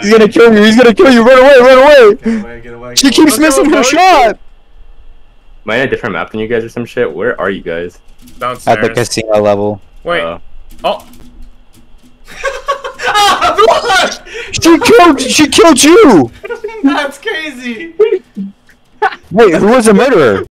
He's gonna kill you. He's gonna kill you. Run away. Run away. Get away, get away. She away. keeps go, missing her shot. Am I in a different map than you guys or some shit? Where are you guys? Downstairs. At the casino level. Wait. Uh, oh. ah, She killed. She killed you. That's crazy. Wait, who was the murderer?